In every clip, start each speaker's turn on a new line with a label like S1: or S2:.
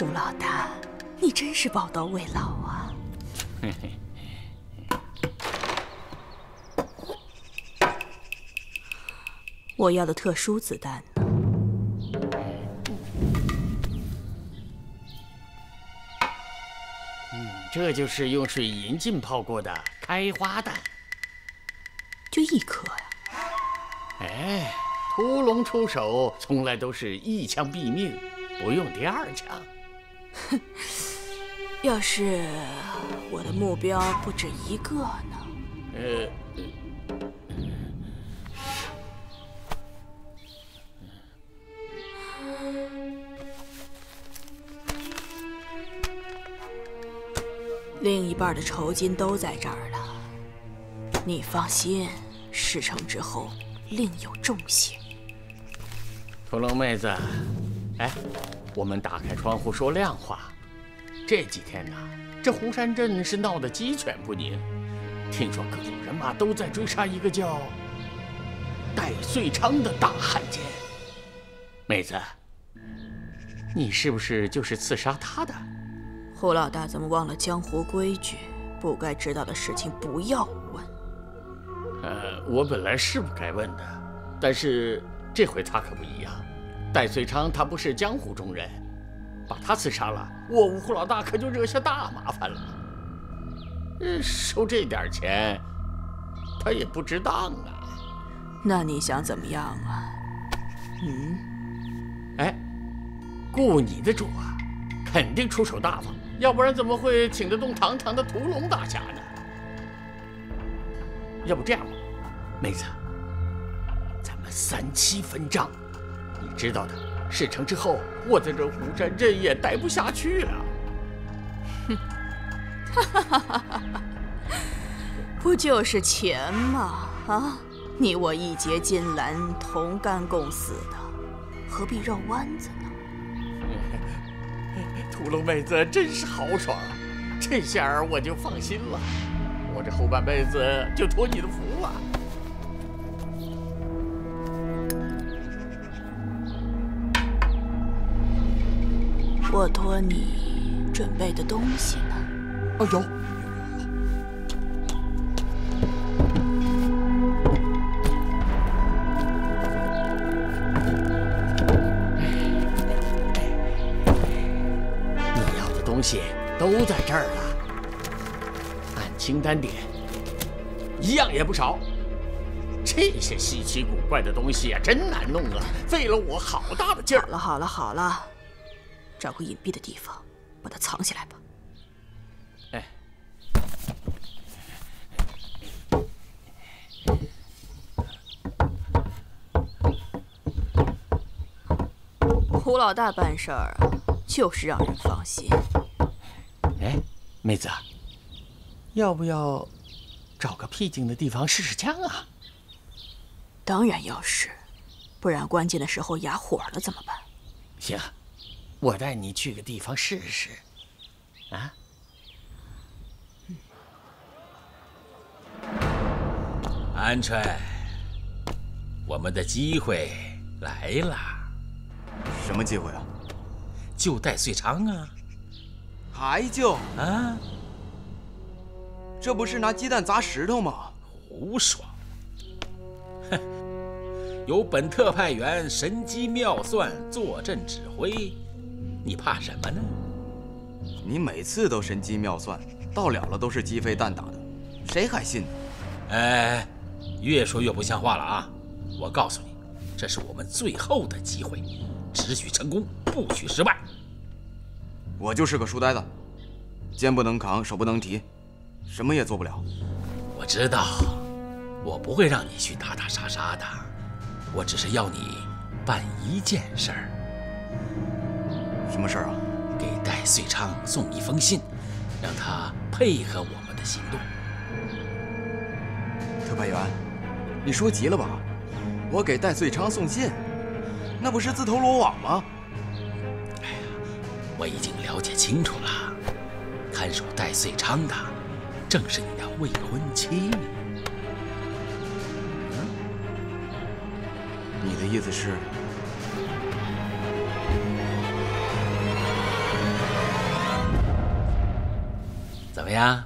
S1: 胡老大，你真是宝刀未老啊！我要的特殊子弹呢？
S2: 嗯，这就是用水银浸泡过的开花弹，
S1: 就一颗呀？
S2: 哎，屠龙出手从来都是一枪毙命，不用第二枪。
S1: 要是我的目标不止一个呢？呃。另一半的酬金都在这儿了，你放心，事成之后另有重谢。
S2: 屠龙妹子，哎，我们打开窗户说亮话。这几天呢，这湖山镇是闹得鸡犬不宁，听说各路人马都在追杀一个叫戴遂昌的大汉奸。妹子，你是不是就是刺杀他的？
S1: 胡老大怎么忘了江湖规矩？不该知道的事情不要问。
S2: 呃，我本来是不该问的，但是这回他可不一样。戴遂昌他不是江湖中人，把他刺杀了，我五虎老大可就惹下大麻烦了。收这点钱，他也不值当啊。
S1: 那你想怎么样啊？
S2: 嗯？哎，雇你的主啊，肯定出手大方。要不然怎么会请得动堂堂的屠龙大侠呢？要不这样吧，妹子，咱们三七分账。你知道的，事成之后，我在这湖山镇也待不下去了。
S1: 哼，哈哈哈哈哈！不就是钱吗？啊，你我义结金兰，同甘共死的，何必绕弯子呢？
S2: 屠龙妹子真是豪爽，这下我就放心了。我这后半辈子就托你的福了。
S1: 我托你准备的东西呢？
S2: 啊，有。你要的东西都在这儿了，按清单点，一样也不少。这些稀奇古怪的东西啊，真难弄啊，费了我好大的劲儿。
S1: 好了好了好了，找个隐蔽的地方把它藏起来吧。哎，胡老大办事儿啊，就是让人放心。
S2: 哎，妹子，要不要找个僻静的地方试试枪啊？
S1: 当然要试，不然关键的时候哑火了怎么办？
S2: 行，我带你去个地方试试。啊？
S3: 鹌鹑，我们的机会来了。
S4: 什么机会啊？
S3: 救戴遂昌啊！
S4: 还救啊？这不是拿鸡蛋砸石头吗？
S3: 胡说！哼，有本特派员神机妙算坐镇指挥，你怕什么呢？
S4: 你每次都神机妙算，到了了都是鸡飞蛋打的，谁还信呢？
S3: 哎，越说越不像话了啊！我告诉你，这是我们最后的机会，只许成功，不许失败。
S4: 我就是个书呆子，肩不能扛，手不能提，什么也做不了。
S3: 我知道，我不会让你去打打杀杀的，我只是要你办一件事儿。
S4: 什么事儿啊？
S3: 给戴遂昌送一封信，让他配合我们的行动。
S4: 特派员，你说急了吧？我给戴遂昌送信，那不是自投罗网吗？
S3: 哎呀我已经了解清楚了，看守戴遂昌的正是你的未婚妻。
S4: 嗯，你的意思是？
S3: 怎么样？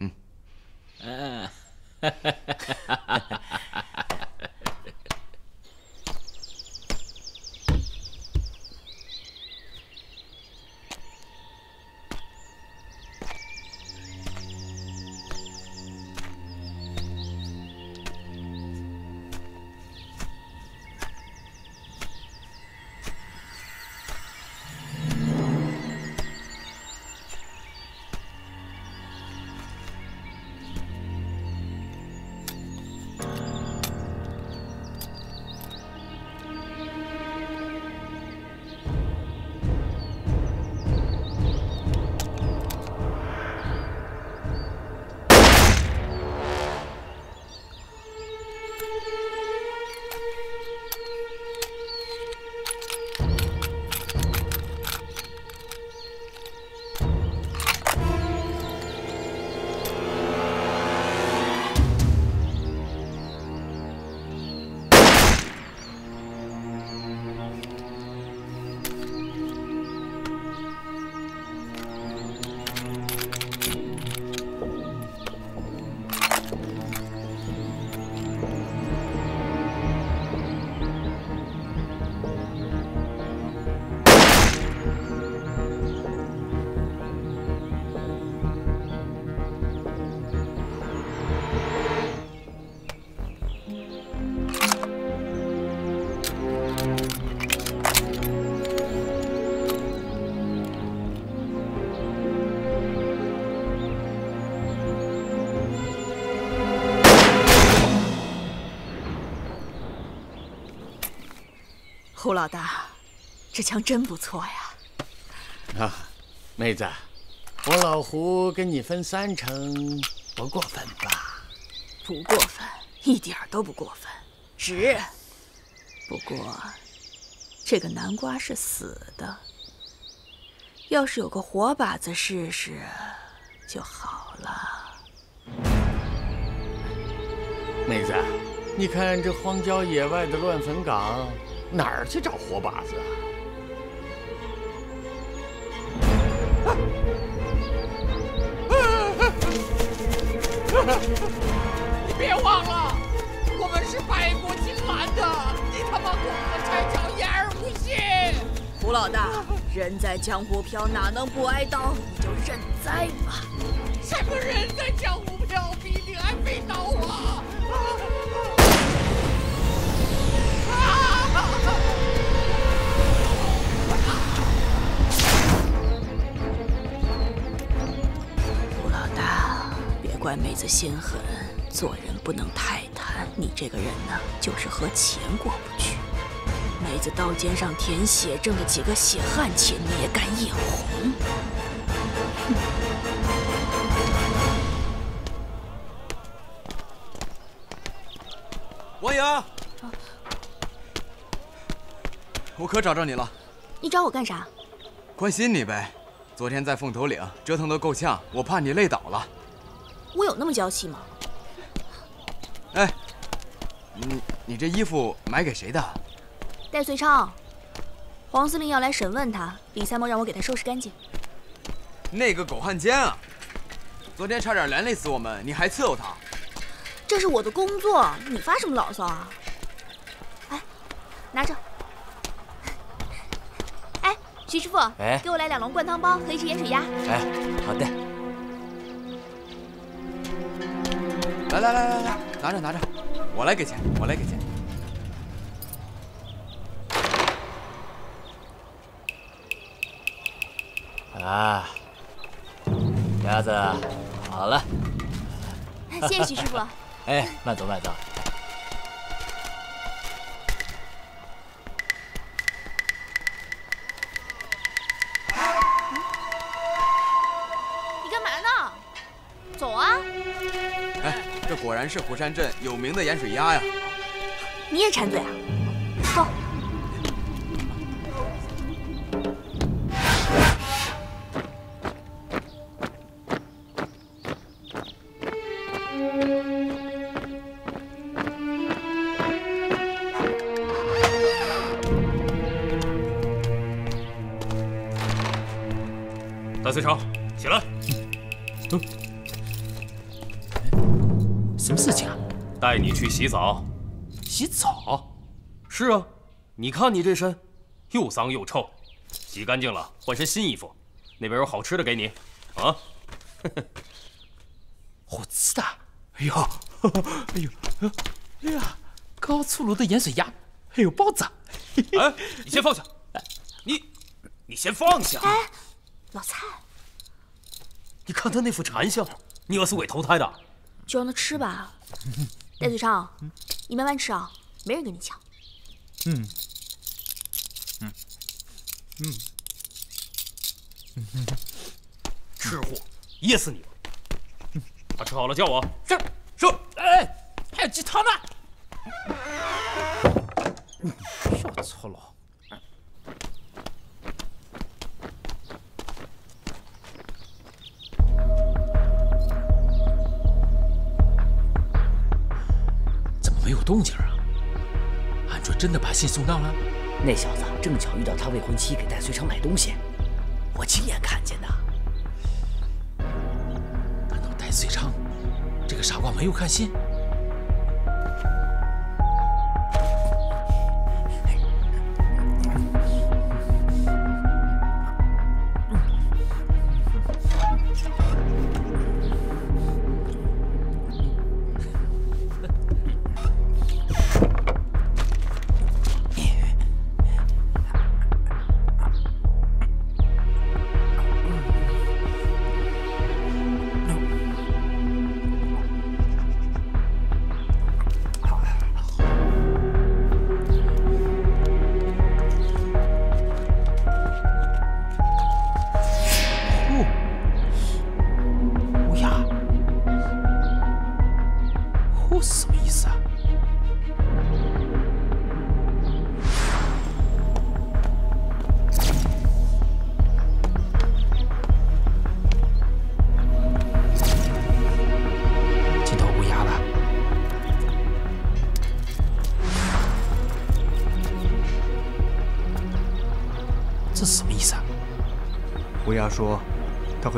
S5: 嗯，
S3: 嗯，
S1: 胡老大，这枪真不错呀！
S2: 啊，妹子，我老胡跟你分三成，不过分吧？
S1: 不过分，一点都不过分，值。不过，这个南瓜是死的，要是有个活靶子试试就好了。
S2: 妹子，你看这荒郊野外的乱坟岗，哪儿去找活靶子啊？你别忘了，我们是百国金兰的，你他妈给我才叫言而无信！
S1: 胡老大，人在江湖飘，哪能不挨刀？你就认栽吧。
S2: 什么人在江湖飘，必定挨飞刀啊！
S1: 怪妹子心狠，做人不能太贪。你这个人呢，就是和钱过不去。妹子刀尖上舔血，挣的几个血汗钱，你也敢眼红？
S5: 王莹，我可找着你了，
S6: 你找我干啥？
S5: 关心你呗。昨天在凤头岭折腾得够呛，我怕你累倒了。
S6: 我有那么娇气吗？
S5: 哎，你你这衣服买给谁的？
S6: 戴遂昌，黄司令要来审问他，李参谋让我给他收拾干净。
S5: 那个狗汉奸啊！昨天差点连累死我们，你还伺候他？
S6: 这是我的工作，你发什么牢骚啊？哎，拿着。哎，徐师傅，
S7: 哎，
S6: 给我来两笼灌汤包和一只盐水鸭。
S7: 哎，好的。
S5: 来来来来来，拿着拿着，我来给钱，我来给钱。
S7: 啊，鸭子，好了。
S6: 谢谢徐师傅。
S7: 哎，慢走慢走。
S5: 果然是虎山镇有名的盐水鸭呀！
S6: 你也馋嘴啊？
S8: 什么事情啊？
S9: 带你去洗澡。
S8: 洗澡？
S9: 是啊，你看你这身，又脏又臭，洗干净了换身新衣服。那边有好吃的给你，啊。
S8: 好吃的？哎呦，哎呦，哎呀，高出炉的盐水鸭，还有包子。
S9: 哎，你先放下。你，你先放下。
S1: 哎，老蔡，
S9: 你看他那副馋相，你饿死鬼投胎的，
S1: 就让他吃吧。戴遂昌，你慢慢吃啊，没人跟你抢。
S8: 嗯，嗯，嗯，
S9: 嗯，吃货，噎死你吧！把吃好了叫我。
S8: 是，是，哎，还有鸡汤呢。小粗鲁。
S3: 没有动静啊？安卓真的把信送到了？
S7: 那小子正巧遇到他未婚妻给戴遂昌买东西，我亲眼看见的。
S3: 难道戴遂昌这个傻瓜没有看信？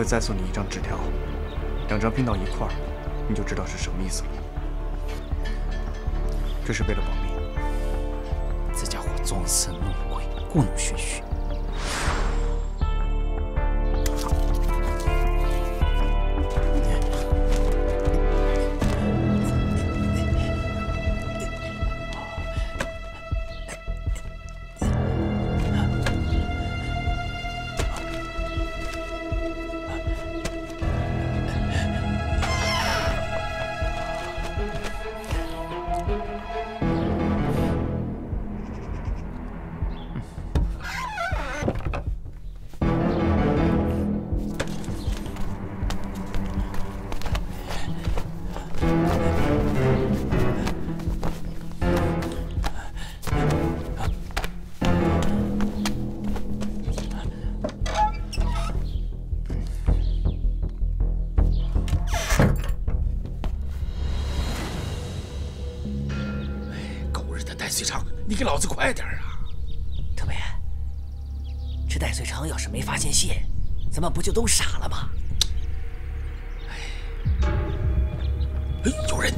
S10: 会再送你一张纸条，两张拼到一块儿，你就知道是什么意思了。这是为了保密。
S8: 这家伙装神弄鬼，故弄玄虚。
S7: 们不就都傻了吗？
S3: 哎，有人！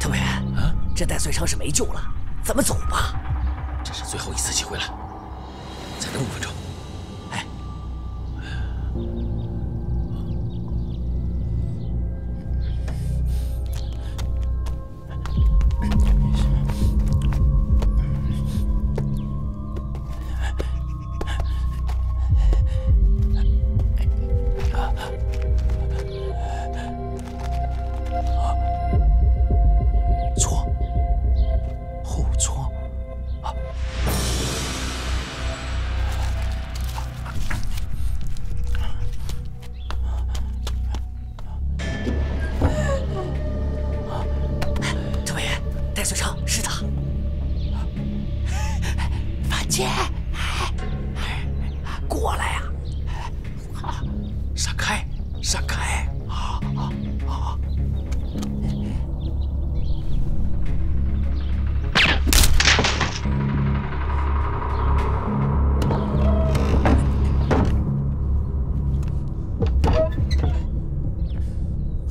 S7: 特别，啊，这戴遂昌是没救了，咱们走吧。
S3: 这是最后一次机会了，再等五分钟。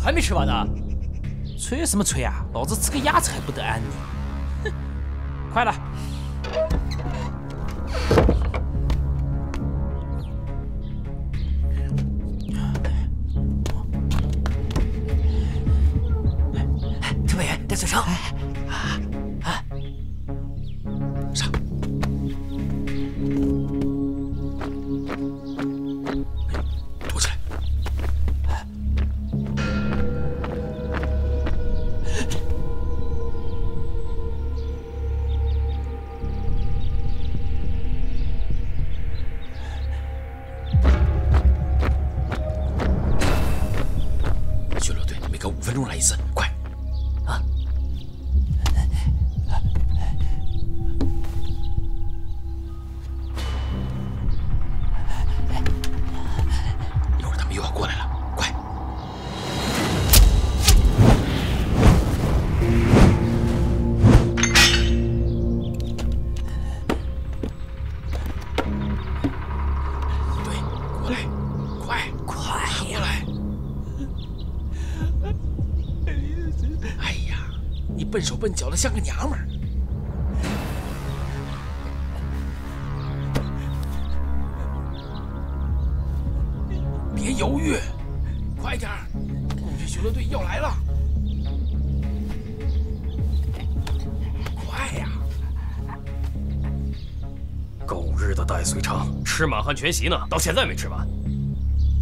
S3: 还
S7: 没吃完呢？催什么催啊！老子吃个鸭子还不得安宁？哼！快
S3: 了！你笨手笨脚的，像个娘们儿。别犹豫，快点儿！共军巡逻队要来了，快呀！
S11: 狗日的戴遂昌，吃满汉全席呢，到现在没吃完。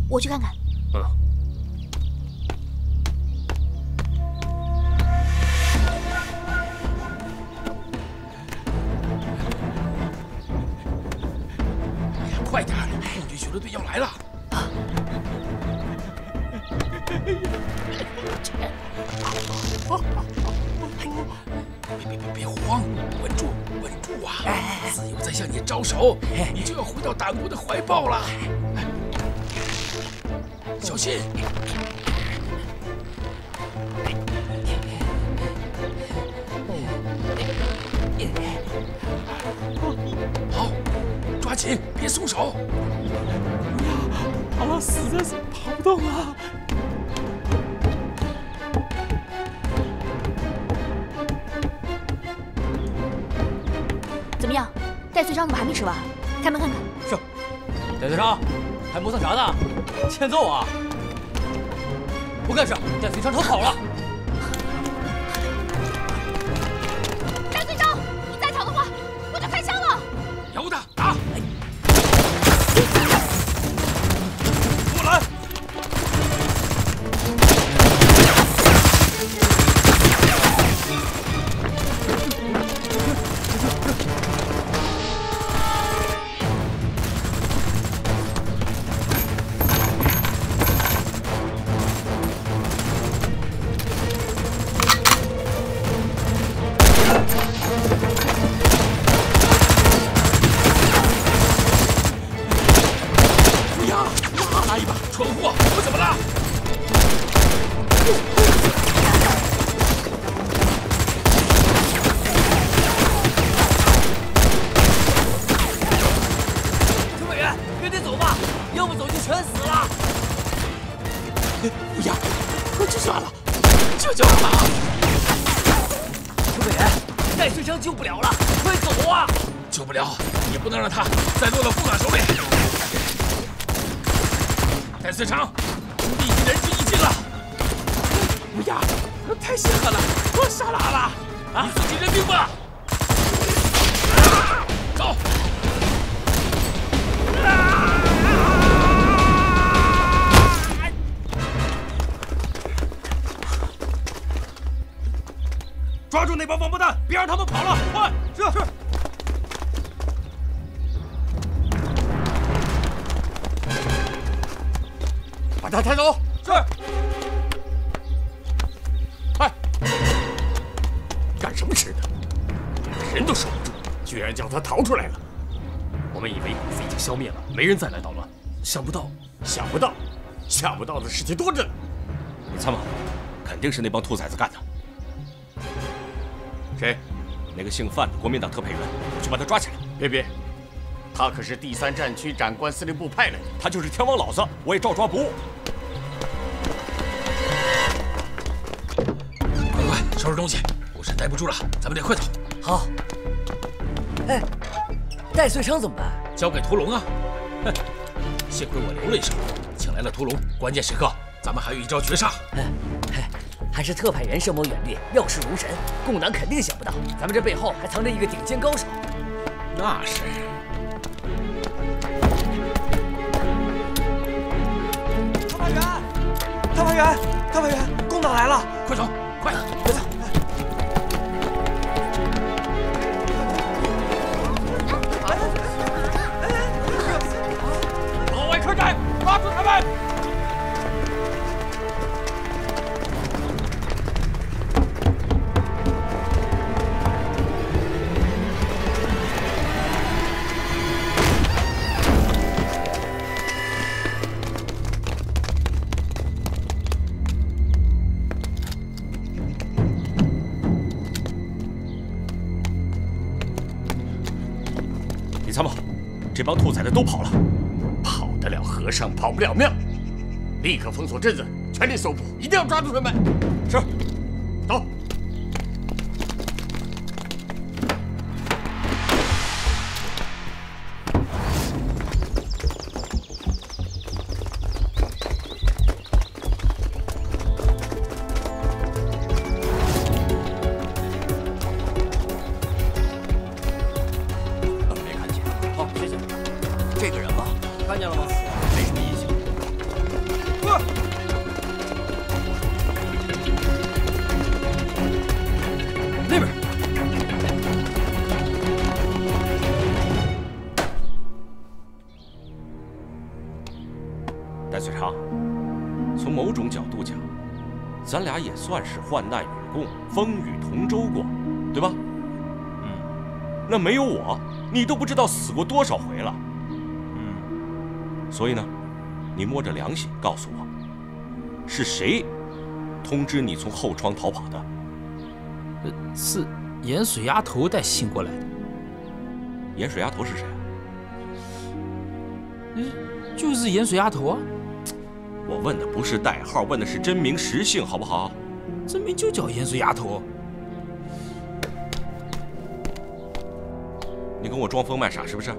S12: 我去看看。戴遂昌怎么还没吃完？开门看看。
S7: 是。戴遂昌，还磨蹭啥呢？欠揍啊！不干事，戴遂昌逃跑了。
S12: 戴随昌
S3: 救
S7: 不了了，快走啊！
S3: 救不了，也不能让他再落到副官手里。戴思成，兄弟已经仁至义尽了。
S7: 乌鸦，太心狠了，我杀了了！
S3: 啊，你自己认命吧。走。
S11: 抓住那帮王八蛋，别让他们跑了！快！是是。
S2: 把他抬走。
S11: 是。
S2: 哎，干什么吃的？人都守不住，居然叫他逃出来了。
S11: 我们以为鬼子已经消灭了，没人再来捣乱，想不到，
S2: 想不到，想不到的事情多着呢。
S11: 参谋，肯定是那帮兔崽子干的。
S2: 谁？
S11: 那个姓范的国民党特派员，我去把他抓起来。
S2: 别别，他可是第三战区长官司令部派来的，
S11: 他就是天王老子，我也照抓不误。
S3: 快快收拾东西，我是待不住了，咱们得快走。
S7: 好。哎，戴遂昌怎么办？
S3: 交给屠龙啊！哼，幸亏我留了一手，请来了屠龙，关键时刻咱们还有一招绝杀。
S7: 嘿，还是特派员深谋远虑，料事如神，共党肯定想不到，咱们这背后还藏着一个顶尖高手。
S3: 那是。
S13: 特派员，特派员，特派员，共党来了，
S3: 快走，快，
S13: 别走。
S3: 抓住他们！
S11: 都跑了，
S2: 跑得了和尚跑不了庙，立刻封锁镇子，全力搜捕，一定要抓住他们。
S11: 是，咱俩也算是患难与共、风雨同舟过，对吧？
S14: 嗯
S11: 那没有我，你都不知道死过多少回了。
S14: 嗯，
S11: 所以呢，你摸着良心告诉我，是谁通知你从后窗逃跑的？
S14: 呃，是盐水丫头带信过来的。
S11: 盐水丫头是谁啊？
S14: 嗯，就是盐水丫头啊，
S11: 我问的不是代号，问的是真名实姓，好不好？
S14: 真名就叫盐水丫头。
S11: 你跟我装疯卖傻是不是？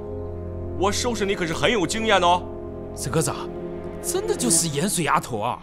S11: 我收拾你可是很有经验的哦。
S14: 沈科长，真的就是盐水丫头啊！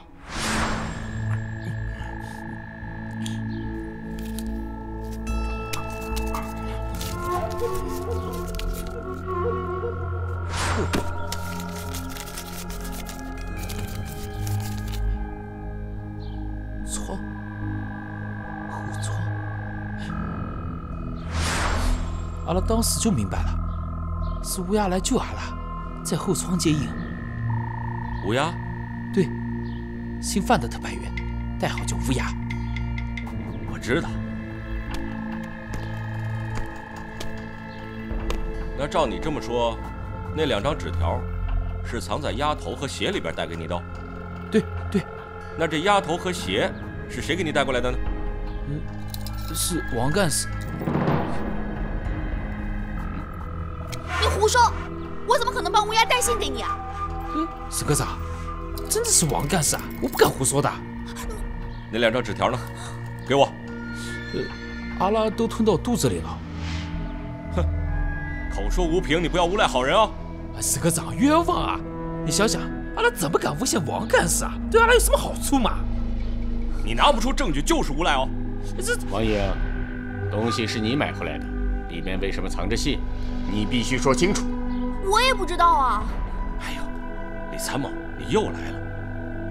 S14: 当时就明白了，是乌鸦来救阿拉，在后窗接应。
S11: 乌鸦，
S14: 对，姓范的特派员，代号叫乌鸦。
S11: 我知道。那照你这么说，那两张纸条是藏在鸭头和鞋里边带给你的哦？
S14: 对对，
S11: 那这鸭头和鞋是谁给你带过来的呢？
S14: 嗯，是王干事。
S1: 怎么可能帮乌鸦带信给你啊？
S14: 嗯，沈科长，真的是王干事啊！我不敢胡说的。
S11: 那两张纸条呢？给我。
S14: 呃，阿拉都吞到肚子里了。
S11: 哼，口说无凭，你不要诬赖好人哦。
S14: 沈科长冤枉啊！你想想，阿拉怎么敢诬陷王干事啊？对阿拉有什么好处嘛？
S11: 你拿不出证据就是诬赖哦。
S14: 这
S2: 王英，东西是你买回来的，里面为什么藏着信？你必须说清楚。
S1: 我也不知道啊。
S11: 哎呦，李参谋，你又来了！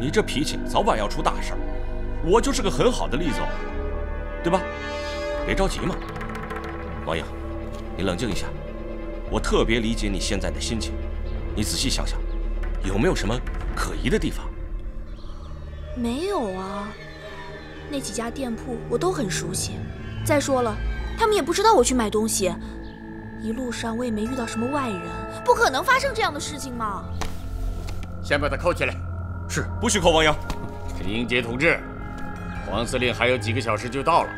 S11: 你这脾气早晚要出大事儿。我就是个很好的例子哦，对吧？别着急嘛，王英，你冷静一下。我特别理解你现在的心情，你仔细想想，有没有什么可疑的地方？
S1: 没有啊，那几家店铺我都很熟悉。再说了，他们也不知道我去买东西，一路上我也没遇到什么外人，不可能发生这样的事情嘛。
S2: 先把他扣起来。
S11: 是，不许扣王阳。
S2: 陈英杰同志，黄司令还有几个小时就到了，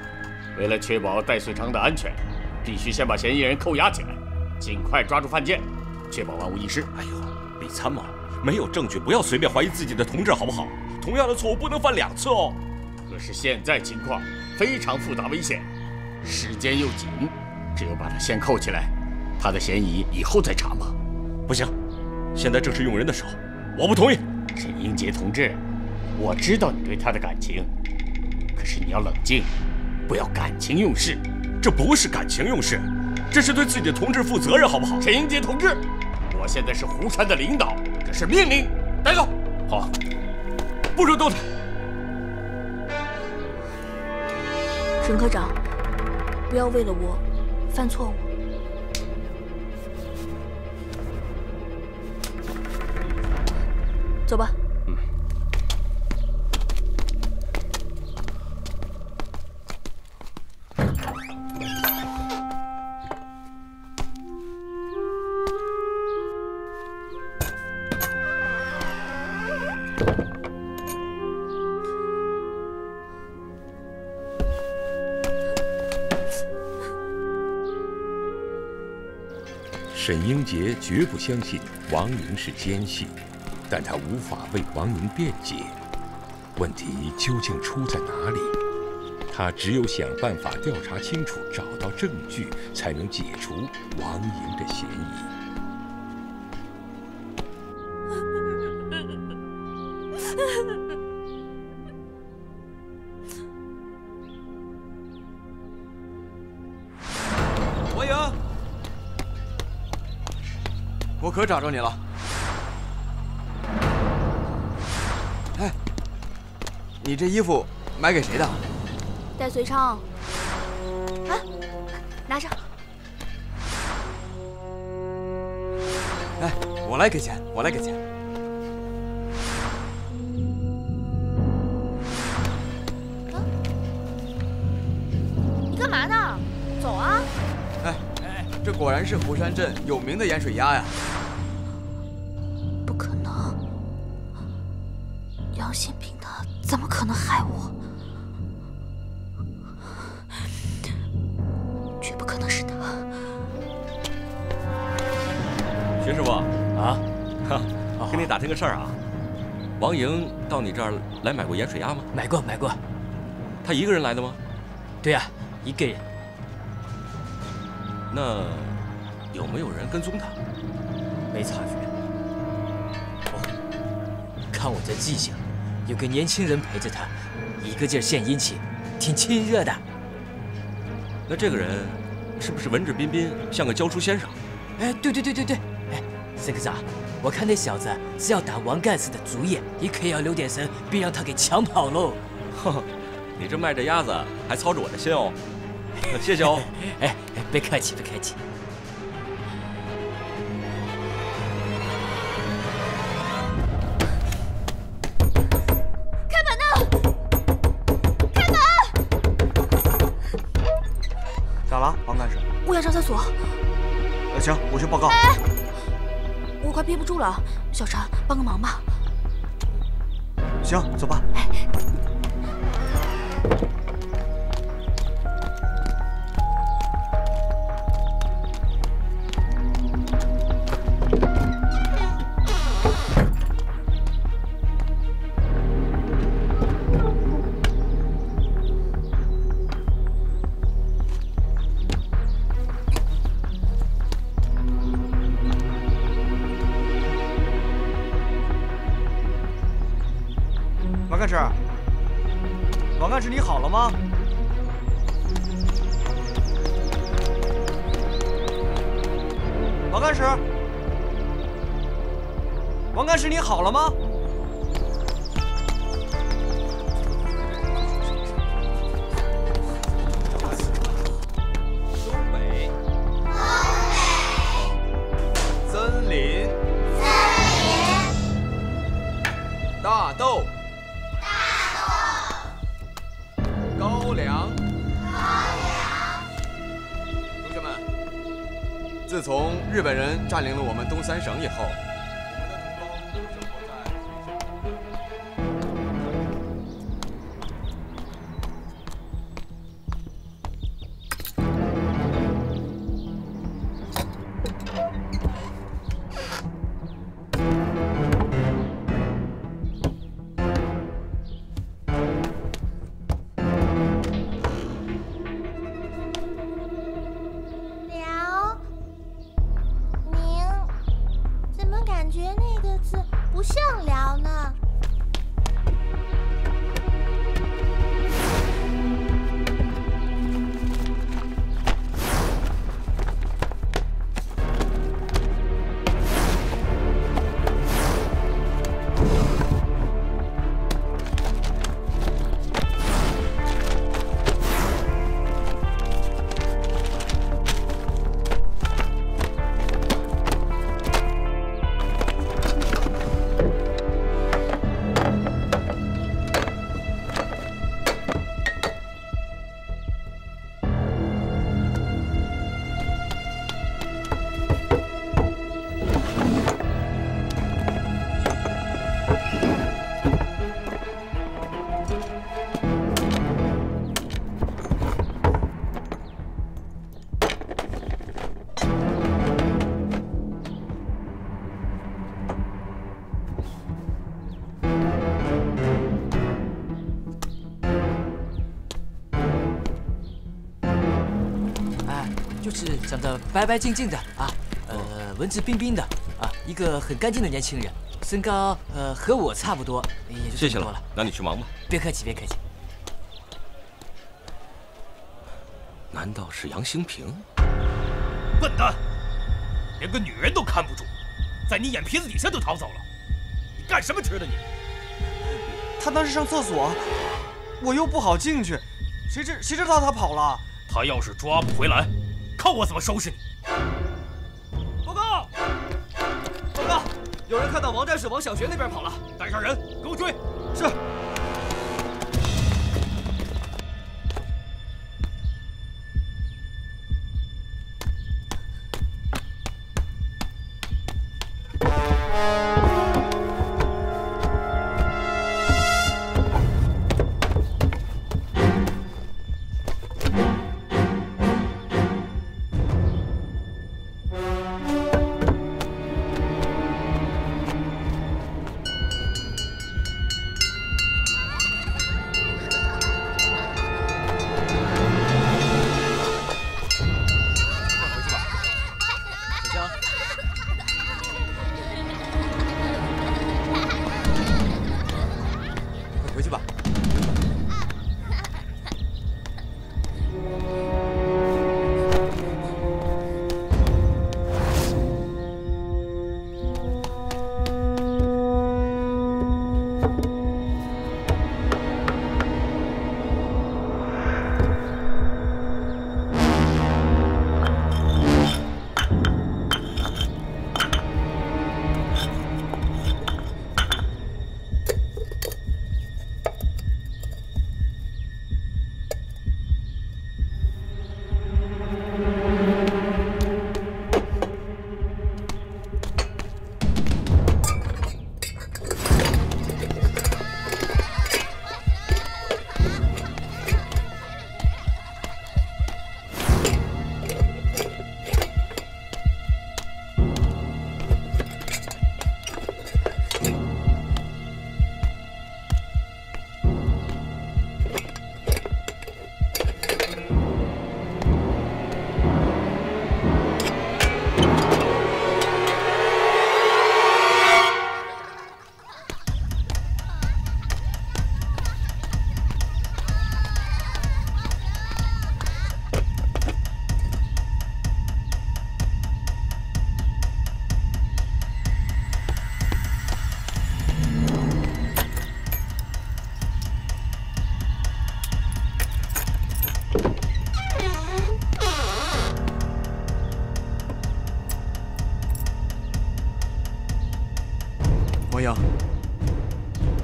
S2: 为了确保戴遂昌的安全，必须先把嫌疑人扣押起来，尽快抓住犯贱，确保万无一失。
S11: 哎呦，李参谋，没有证据不要随便怀疑自己的同志，好不好？同样的错误不能犯两次哦。
S2: 可是现在情况非常复杂危险，时间又紧，只有把他先扣起来，他的嫌疑以后再查嘛。
S11: 不行，现在正是用人的时候，我不同意。
S2: 沈英杰同志，我知道你对他的感情，可是你要冷静，不要感情用事。
S11: 这不是感情用事，这是对自己的同志负责任，好不好？
S2: 沈英杰同志，我现在是湖山的领导，这是命令，带走。
S11: 好，不准动他。
S1: 沈科长，不要为了我犯错误。走吧。
S15: 沈英杰绝不相信王莹是奸细。但他无法为王莹辩解，问题究竟出在哪里？他只有想办法调查清楚，找到证据，才能解除王莹的嫌疑。
S5: 王莹，我可找着你了。你这衣服买给谁的？
S1: 戴随昌。啊，拿上。
S5: 哎，我来给钱，我来给钱。
S1: 你干嘛呢？走啊！
S5: 哎，这果然是湖山镇有名的盐水鸭呀。
S1: 害我？绝不可能是他。
S11: 徐师傅
S7: 啊，
S11: 哈，跟你打听个事儿啊。王莹到你这儿来买过盐水鸭吗？
S7: 买过，买过。
S11: 他一个人来的吗？
S7: 对呀，一个人。
S11: 那有没有人跟踪他？
S7: 没察觉。哦，看我这记性。有个年轻人陪着他，一个劲儿献殷勤，挺亲热的。
S11: 那这个人是不是文质彬彬，像个教书先生？
S7: 哎，对对对对对。哎，沈科长，我看那小子是要打王干事的主意，你可要留点神，别让他给抢跑喽。
S11: 哼，你这卖着鸭子还操着我的心哦。谢谢哦。
S7: 哎，别客气，别客气。
S13: 去报告。
S1: 哎，我快憋不住了，小陈，帮个忙吧。
S13: 行，走吧。
S5: 干事，王干事，你好了吗？三省以后。
S7: 长得白白净净的啊，呃，文质彬彬的啊，一个很干净的年轻人，身高呃和我差不多，也就
S11: 谢谢了。，那你去忙吧。
S7: 别客气，别客气。
S11: 难道是杨兴平？
S9: 笨蛋，连个女人都看不住，在你眼皮子底下都逃走了，你干什么吃的你？
S5: 他当时上厕所，我又不好进去，谁知谁知道他跑了？
S9: 他要是抓不回来，看我怎么收拾你！
S13: 报告，报告，有人看到王战士往小学那边跑了，
S9: 带上人，给我追！
S13: 是。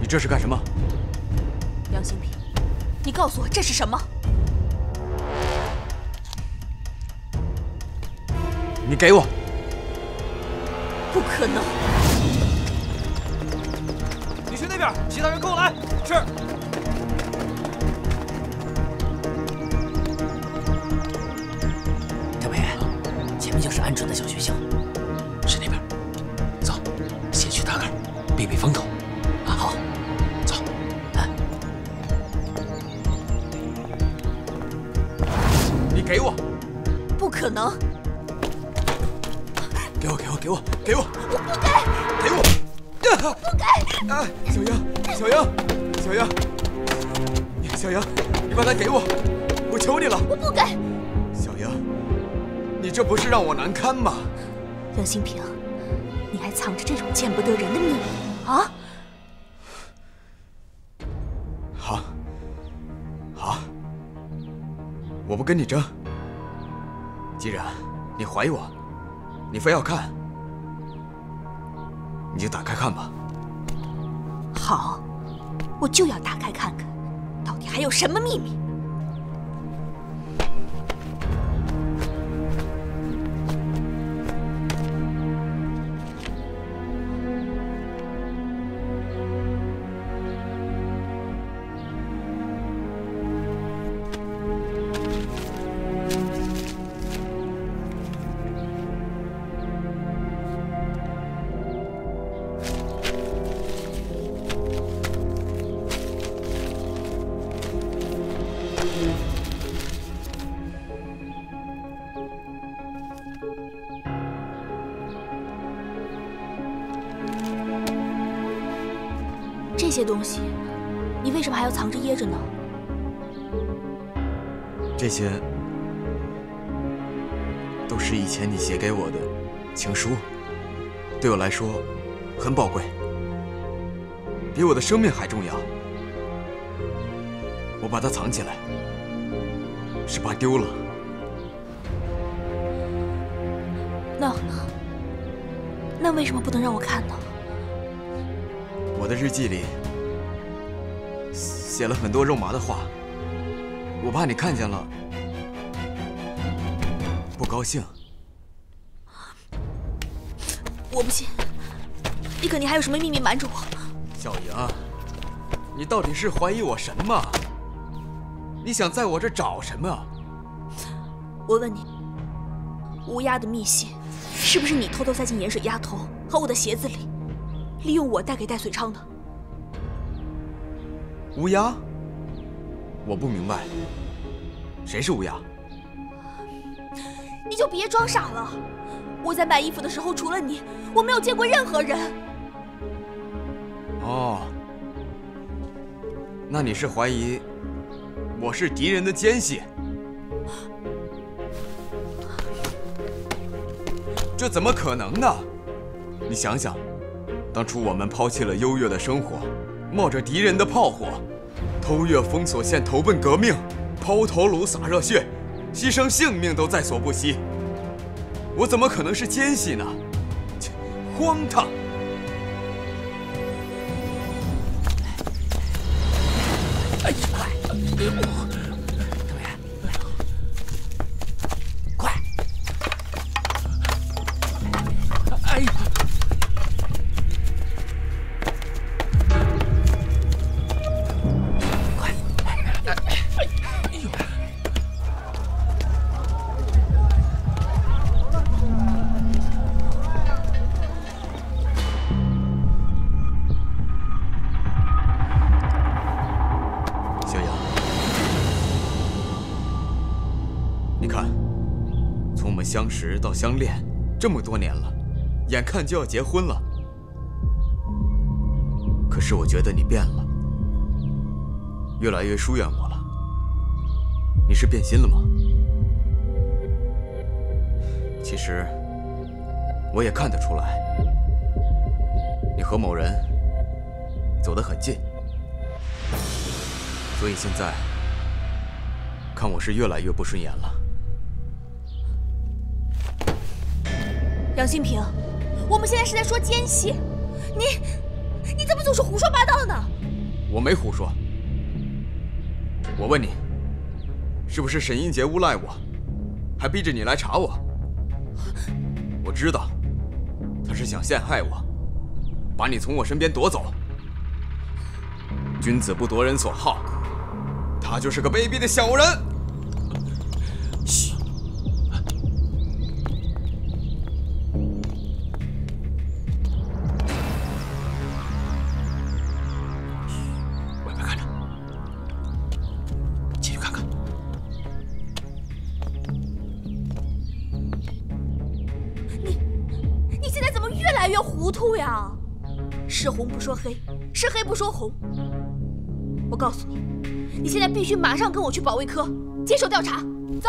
S5: 你这是干什么？
S1: 杨新平，你告诉我这是什么？
S5: 你给我！
S1: 不可能！
S13: 你去那边，其他人跟我来。是。
S16: 特派员，前面就是鹌鹑的小学校，
S1: 能！
S5: 给我！给我！给我！给我！
S1: 我不给！
S5: 给我！
S1: 不给！
S5: 啊！小英，小英，小英，小英，你把它给我！我求你了！
S1: 我不给！
S5: 小英，你这不是让我难堪吗？
S1: 杨新平，你还藏着这种见不得人的秘密啊！
S5: 好，好，我不跟你争。既然你怀疑我，你非要看，你就打开看吧。
S1: 好，我就要打开看看，到底还有什么秘密。
S5: 说很宝贵，比我的生命还重要。我把它藏起来，是怕丢了。
S1: 那那为什么不能让我看呢？
S5: 我的日记里写了很多肉麻的话，我怕你看见了不高兴。
S1: 我不信，你肯定还有什么秘密瞒着我。
S5: 小莹，你到底是怀疑我什么？你想在我这找什么？
S1: 我问你，乌鸦的密信是不是你偷偷塞进盐水鸭头和我的鞋子里，利用我带给戴遂昌的？
S5: 乌鸦？我不明白，谁是乌鸦？
S1: 你就别装傻了。我在买衣服的时候，除了你，我没有见过任何人。
S5: 哦，那你是怀疑我是敌人的奸细？这怎么可能呢？你想想，当初我们抛弃了优越的生活，冒着敌人的炮火，偷越封锁线投奔革命，抛头颅洒热血，牺牲性命都在所不惜。我怎么可能是奸细呢？荒唐！
S3: 特
S5: 识到相恋这么多年了，眼看就要结婚了，可是我觉得你变了，越来越疏远我了。你是变心了吗？其实，我也看得出来，你和某人走得很近。所以现在看我是越来越不顺眼了。
S1: 杨新平，我们现在是在说奸细，你你怎么总是胡说八道呢？
S5: 我没胡说。我问你，是不是沈英杰诬赖我，还逼着你来查我？我知道，他是想陷害我，把你从我身边夺走。君子不夺人所好，他就是个卑鄙的小人。
S1: 必须马上跟我去保卫科接受调查。走。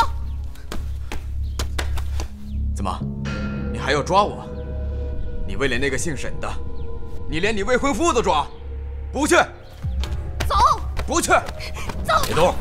S5: 怎么，你还要抓我？你为了那个姓沈的，你连你未婚夫都抓？不去，
S1: 走。
S5: 不去，
S1: 走。
S11: 别动。